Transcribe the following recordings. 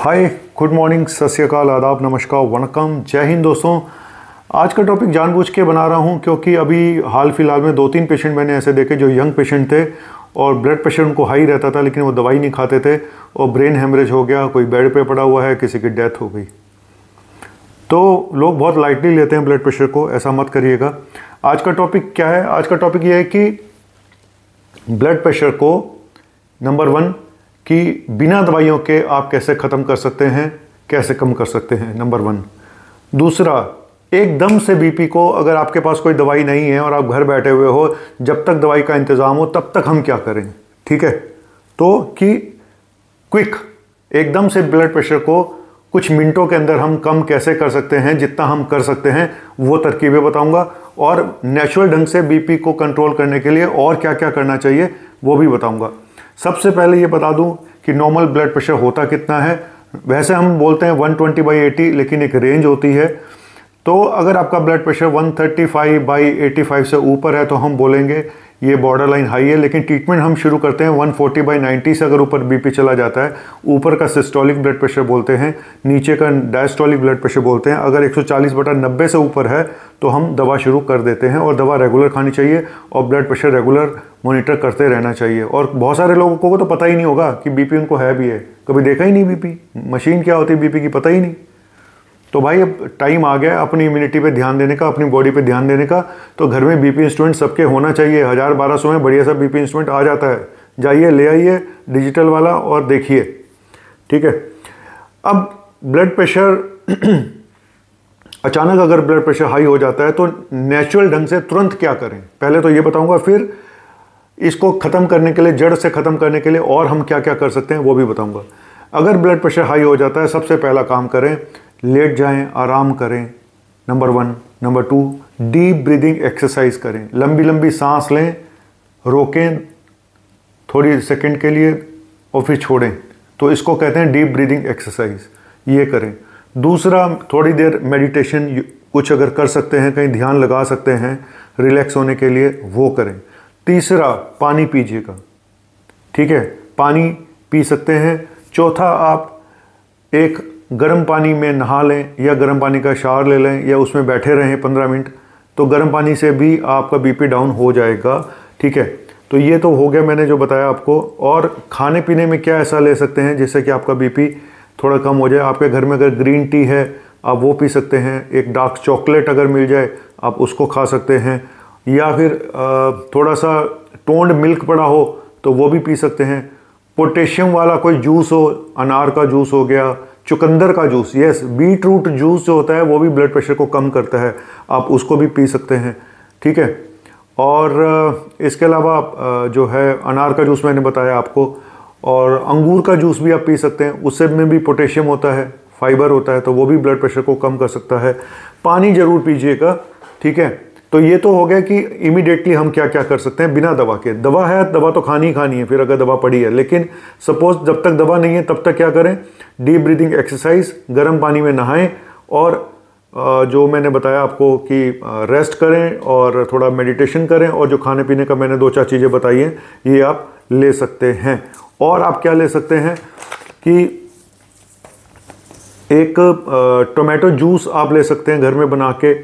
Hi good morning सत श्रीकाल आदाब नमस्कार वनकम जय हिंद दोस्तों। आज का टॉपिक जानबूझ के बना रहा हूँ, क्योंकि अभी हाल फ़िलहाल में दो तीन पेशेंट मैंने ऐसे देखे जो यंग पेशेंट थे, और ब्लड प्रेशर उनको हाई रहता था, लेकिन वो दवाई नहीं खाते थे, और ब्रेन हेमरेज हो गया, कोई बेड पे पड़ा हुआ है, किसी की डेथ हो गई। तो लोग बहुत लाइटली लेते हैं ब्लड प्रेशर को, ऐसा मत करिएगा। आज का टॉपिक क्या है? आज का टॉपिक ये है कि ब्लड प्रेशर को नंबर वन कि बिना दवाइयों के आप कैसे ख़त्म कर सकते हैं, कैसे कम कर सकते हैं नंबर वन दूसरा, एकदम से बीपी को अगर आपके पास कोई दवाई नहीं है और आप घर बैठे हुए हो, जब तक दवाई का इंतज़ाम हो, तब तक हम क्या करें? ठीक है? तो कि क्विक एकदम से ब्लड प्रेशर को कुछ मिनटों के अंदर हम कम कैसे कर सकते हैं, जितना हम कर सकते हैं, वो तरकीबें बताऊँगा। और नेचुरल ढंग से बीपी को कंट्रोल करने के लिए और क्या क्या करना चाहिए, वो भी बताऊँगा। सबसे पहले ये बता दूँ कि नॉर्मल ब्लड प्रेशर होता कितना है? वैसे हम बोलते हैं 120 ट्वेंटी बाई एटी लेकिन एक रेंज होती है। तो अगर आपका blood pressure 135 thirty five by eighty से ऊपर है तो हम बोलेंगे ये बॉर्डर लाइन हाई है, लेकिन ट्रीटमेंट हम शुरू करते हैं 140 फोर्टी बाई नाइन्टी से अगर ऊपर बीपी चला जाता है, ऊपर का सिस्टोलिक ब्लड प्रेशर बोलते हैं, नीचे का डायस्टोलिक ब्लड प्रेशर बोलते हैं, अगर 140 बटा नब्बे से ऊपर है तो हम दवा शुरू कर देते हैं और दवा रेगुलर खानी चाहिए और ब्लड प्रेशर रेगुलर मोनिटर करते रहना चाहिए। और बहुत सारे लोगों को तो पता ही नहीं होगा कि बीपी उनको है भी है। कभी देखा ही नहीं बीपी मशीन क्या होती है बी की? पता ही नहीं। तो भाई अब टाइम आ गया अपनी इम्यूनिटी पे ध्यान देने का, अपनी बॉडी पे ध्यान देने का। तो घर में बीपी इंस्ट्रूमेंट सबके होना चाहिए। हज़ार बारह सौ में बढ़िया सा बीपी इंस्ट्रूमेंट आ जाता है। जाइए, ले आइए डिजिटल वाला और देखिए। ठीक है? अब ब्लड प्रेशर अचानक अगर ब्लड प्रेशर हाई हो जाता है तो नेचुरल ढंग से तुरंत क्या करें? पहले तो ये बताऊँगा, फिर इसको ख़त्म करने के लिए, जड़ से ख़त्म करने के लिए और हम क्या क्या कर सकते हैं, वो भी बताऊँगा। अगर ब्लड प्रेशर हाई हो जाता है, सबसे पहला काम करें लेट जाएँ, आराम करें। Number one number two deep breathing exercise करें। लंबी लंबी सांस लें, रोकें थोड़ी सेकंड के लिए और फिर छोड़ें। तो इसको कहते हैं डीप ब्रीदिंग एक्सरसाइज ये करें। दूसरा, थोड़ी देर मेडिटेशन कुछ अगर कर सकते हैं, कहीं ध्यान लगा सकते हैं रिलैक्स होने के लिए वो करें। तीसरा, पानी पीजिएगा। ठीक है? पानी पी सकते हैं। चौथा, आप एक गर्म पानी में नहा लें या गर्म पानी का शावर ले लें या उसमें बैठे रहें पंद्रह मिनट तो गर्म पानी से भी आपका बीपी डाउन हो जाएगा, ठीक है? तो ये तो हो गया मैंने जो बताया आपको। और खाने पीने में क्या ऐसा ले सकते हैं जिससे कि आपका बीपी थोड़ा कम हो जाए? आपके घर में अगर ग्रीन टी है, आप वो पी सकते हैं। एक डार्क चॉकलेट अगर मिल जाए, आप उसको खा सकते हैं। या फिर थोड़ा सा टोंड मिल्क पड़ा हो तो वो भी पी सकते हैं। पोटेशियम वाला कोई जूस हो, अनार का जूस हो गया चुकंदर का juice yes beet root juice जो होता है, वो भी ब्लड प्रेशर को कम करता है। आप उसको भी पी सकते हैं, ठीक है? और इसके अलावा जो है, अनार का जूस मैंने बताया आपको, और अंगूर का जूस भी आप पी सकते हैं, उससे में भी पोटेशियम होता है, फाइबर होता है तो वो भी ब्लड प्रेशर को कम कर सकता है। पानी ज़रूर पीजिएगा, ठीक है? तो ये तो हो गया कि इमीडिएटली हम क्या क्या कर सकते हैं बिना दवा के। दवा है, दवा तो खानी ही खानी है, फिर अगर दवा पड़ी है। लेकिन सपोज़ जब तक दवा नहीं है, तब तक क्या करें? डीप ब्रीदिंग एक्सरसाइज गर्म पानी में नहाएँ और जो मैंने बताया आपको कि रेस्ट करें और थोड़ा मेडिटेशन करें और जो खाने पीने का मैंने दो चार चीज़ें बताई हैं, ये आप ले सकते हैं। और आप क्या ले सकते हैं कि एक टोमेटो जूस आप ले सकते हैं घर में बना के।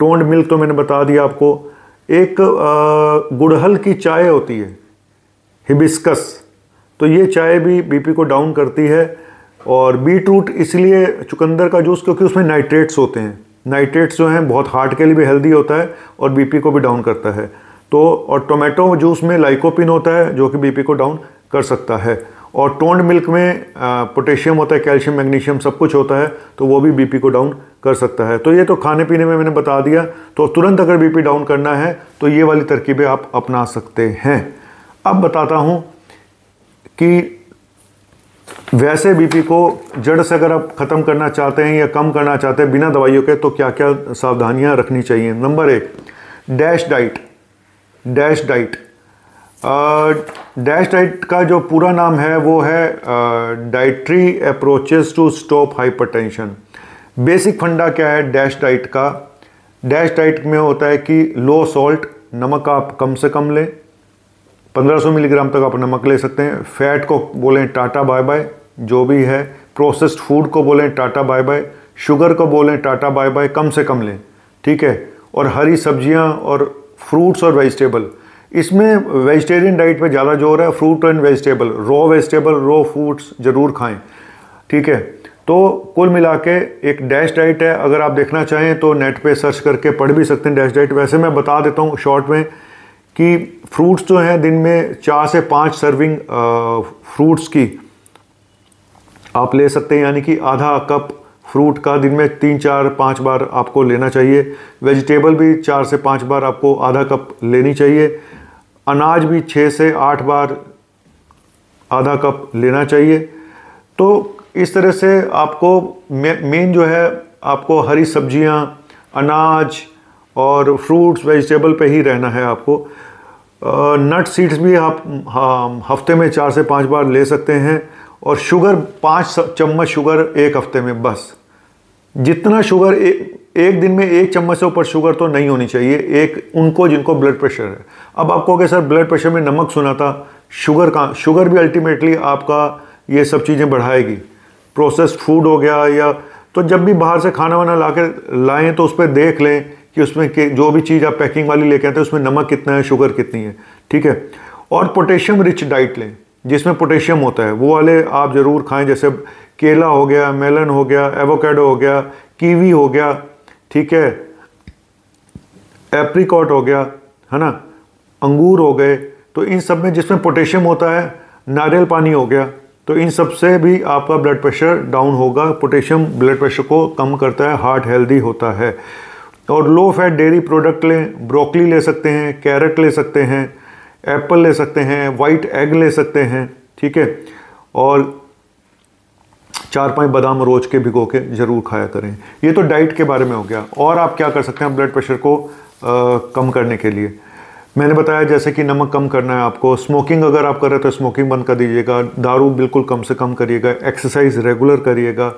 टोंड मिल्क तो मैंने बता दिया आपको, एक गुड़हल की चाय होती है, हिबिस्कस। तो ये चाय भी बीपी को डाउन करती है और बीट रूट इसलिए चुकंदर का जूस क्योंकि उसमें नाइट्रेट्स होते हैं। नाइट्रेट्स जो हैं, बहुत हार्ट के लिए भी हेल्दी होता है और बीपी को भी डाउन करता है। तो और टोमेटो जूस में लाइकोपिन होता है, जो कि बीपी को डाउन कर सकता है। और टोंड मिल्क में पोटेशियम होता है, कैल्शियम, मैग्नीशियम सब कुछ होता है तो वो भी बीपी को डाउन कर सकता है। तो ये तो खाने पीने में मैंने बता दिया तो तुरंत अगर बीपी डाउन करना है तो ये वाली तरकीबें आप अपना सकते हैं। अब बताता हूँ कि वैसे बीपी को जड़ से अगर आप ख़त्म करना चाहते हैं या कम करना चाहते हैं बिना दवाइयों के तो क्या क्या सावधानियाँ रखनी चाहिए? नंबर एक, dash diet. Dash diet. Dash diet का जो पूरा नाम है, वो है dietary approaches to stop hypertension basic funda क्या है डैश डाइट का? डैश डाइट में होता है कि लो सॉल्ट नमक आप कम से कम लें। 1500 मिलीग्राम तक आप नमक ले सकते हैं। फैट को बोलें टाटा बाय बाय जो भी है प्रोसेस्ड फ़ूड को बोलें टाटा बाय बाय शुगर को बोलें टाटा बाय बाय कम से कम लें, ठीक है? और हरी सब्ज़ियाँ और फ्रूट्स और वेजिटेबल इसमें वेजिटेरियन डाइट पे ज़्यादा ज़ोर है, fruit and vegetable, raw vegetable, raw fruits ज़रूर खाएँ, ठीक है? तो कुल मिला के एक डैश डाइट है, अगर आप देखना चाहें तो नेट पे सर्च करके पढ़ भी सकते हैं डैश डाइट। वैसे मैं बता देता हूँ शॉर्ट में कि फ्रूट्स जो हैं, दिन में चार से पाँच सर्विंग फ्रूट्स की आप ले सकते हैं, यानी कि आधा कप फ्रूट का दिन में तीन, चार, पाँच बार आपको लेना चाहिए। वेजिटेबल भी चार से पाँच बार आपको आधा कप लेनी चाहिए। अनाज भी छः से आठ बार आधा कप लेना चाहिए। तो इस तरह से आपको मेन जो है, आपको हरी सब्ज़ियाँ, अनाज और फ्रूट्स वेजिटेबल पे ही रहना है आपको। नट सीड्स भी आप हफ़्ते में चार से पाँच बार ले सकते हैं और शुगर पाँच चम्मच शुगर एक हफ़्ते में बस। जितना शुगर एक दिन में एक चम्मच से ऊपर शुगर तो नहीं होनी चाहिए, एक उनको जिनको ब्लड प्रेशर है। अब आपको कहे सर ब्लड प्रेशर में नमक सुना था, शुगर का शुगर भी अल्टीमेटली आपका ये सब चीज़ें बढ़ाएगी। प्रोसेस्ड फ़ूड हो गया या तो जब भी बाहर से खाना वाना ला के लाएँ तो उस पर देख लें कि उसमें कि, जो भी चीज़ आप पैकिंग वाली लेके आते हैं, उसमें नमक कितना है, शुगर कितनी है, ठीक है? और पोटेशियम रिच डाइट लें, जिसमें पोटेशियम होता है। वो वाले आप ज़रूर खाएँ, जैसे केला हो गया मेलन हो गया एवोकेडो हो गया कीवी हो गया ठीक है? एप्रिकॉट हो गया, है ना? अंगूर हो गए तो इन सब में जिसमें पोटेशियम होता है, नारियल पानी हो गया तो इन सबसे भी आपका ब्लड प्रेशर डाउन होगा पोटेशियम ब्लड प्रेशर को कम करता है हार्ट हेल्दी होता है। और लो फैट डेयरी प्रोडक्ट लें ब्रोकली ले सकते हैं कैरेट ले सकते हैं एप्पल ले सकते हैं वाइट एग ले सकते हैं, ठीक है? और चार पाँच बादाम रोज के भिगो के ज़रूर खाया करें। ये तो डाइट के बारे में हो गया। और आप क्या कर सकते हैं ब्लड प्रेशर को आ, कम करने के लिए? मैंने बताया जैसे कि नमक कम करना है आपको। स्मोकिंग अगर आप कर रहे हैं तो स्मोकिंग बंद कर दीजिएगा। दारू बिल्कुल कम से कम करिएगा। एक्सरसाइज रेगुलर करिएगा।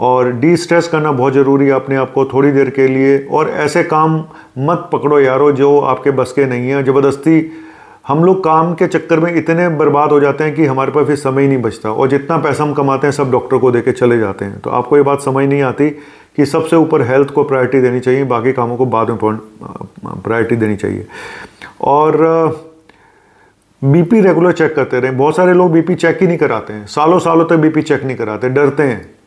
और डी स्ट्रेस करना बहुत ज़रूरी है अपने आप को थोड़ी देर के लिए। और ऐसे काम मत पकड़ो यारो जो आपके बस के नहीं हैं। ज़बरदस्ती हम लोग काम के चक्कर में इतने बर्बाद हो जाते हैं कि हमारे पास फिर समय ही नहीं बचता। और जितना पैसा हम कमाते हैं, सब डॉक्टर को दे के चले जाते हैं। तो आपको ये बात समझ नहीं आती कि सबसे ऊपर हेल्थ को प्रायोरिटी देनी चाहिए, बाकी कामों को बाद में प्रायोरिटी देनी चाहिए। और बीपी रेगुलर चेक करते रहें। बहुत सारे लोग बीपी चेक ही नहीं कराते हैं। सालों सालों तक बीपी चेक नहीं कराते, डरते हैं।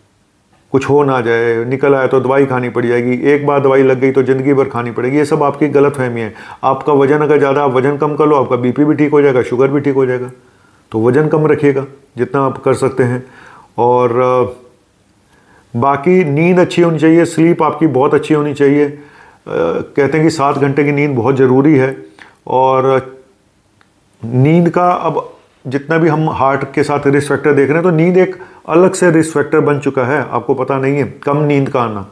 कुछ हो ना जाए, निकल आए तो दवाई खानी पड़ जाएगी, एक बार दवाई लग गई तो ज़िंदगी भर खानी पड़ेगी। ये सब आपकी गलत फहमी है। आपका वज़न अगर ज़्यादा, आप वज़न कम कर लो, आपका बीपी भी ठीक हो जाएगा, शुगर भी ठीक हो जाएगा। तो वज़न कम रखिएगा, जितना आप कर सकते हैं। और बाकी नींद अच्छी होनी चाहिए, स्लीप आपकी बहुत अच्छी होनी चाहिए। कहते हैं कि सात घंटे की नींद बहुत ज़रूरी है। और, नींद का अब जितना भी हम हार्ट के साथ रिस्क फैक्टर देख रहे हैं तो नींद एक अलग से रिस्क फैक्टर बन चुका है आपको पता नहीं है। कम नींद का आना।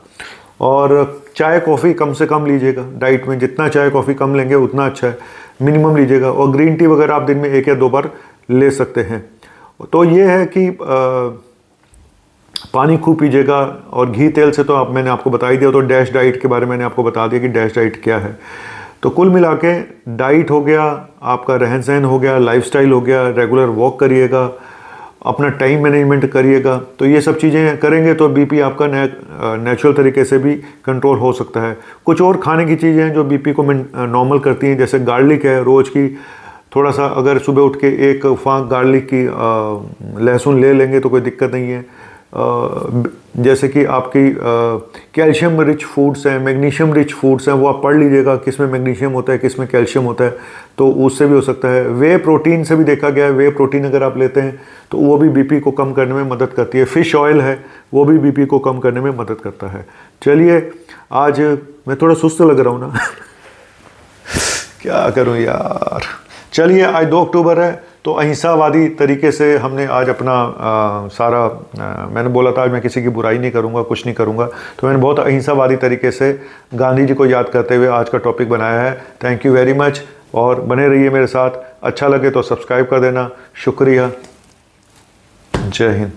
और चाय कॉफ़ी कम से कम लीजिएगा। डाइट में जितना चाय कॉफ़ी कम लेंगे उतना अच्छा है। मिनिमम लीजिएगा। और ग्रीन टी वगैरह आप दिन में एक या दो बार ले सकते हैं। तो ये है कि आ, पानी खूब पीजिएगा। और घी तेल से तो आप मैंने आपको बता ही दिया तो डैश डाइट के बारे में मैंने आपको बता दिया कि डैश डाइट क्या है। तो कुल मिला के डाइट हो गया, आपका रहन सहन हो गया लाइफस्टाइल हो गया रेगुलर वॉक करिएगा, अपना टाइम मैनेजमेंट करिएगा तो ये सब चीज़ें करेंगे तो बीपी आपका नेचुरल तरीके से भी कंट्रोल हो सकता है। कुछ और खाने की चीज़ें हैं जो बीपी को नॉर्मल करती हैं, जैसे गार्लिक है, रोज़ की थोड़ा सा अगर सुबह उठ के एक फाँक गार्लिक की लहसुन ले लेंगे तो कोई दिक्कत नहीं है। जैसे कि आपकी कैल्शियम रिच फूड्स हैं मैग्नीशियम रिच फूड्स हैं, वो आप पढ़ लीजिएगा किसमें मैग्नीशियम होता है, किसमें कैल्शियम होता है तो उससे भी हो सकता है। वे प्रोटीन से भी देखा गया है वे प्रोटीन अगर आप लेते हैं तो वो भी बीपी को कम करने में मदद करती है। फ़िश ऑयल है, वो भी बीपी को कम करने में मदद करता है। चलिए, आज मैं थोड़ा सुस्त लग रहा हूँ ना। क्या करूँ यार? चलिए, आज दो अक्टूबर है तो अहिंसावादी तरीके से हमने आज अपना आ, सारा आ, मैंने बोला था आज मैं किसी की बुराई नहीं करूँगा कुछ नहीं करूँगा। तो मैंने बहुत अहिंसावादी तरीके से गांधी जी को याद करते हुए आज का टॉपिक बनाया है। थैंक यू वेरी मच और बने रहिए मेरे साथ। अच्छा लगे तो सब्सक्राइब कर देना। शुक्रिया। जय हिंद।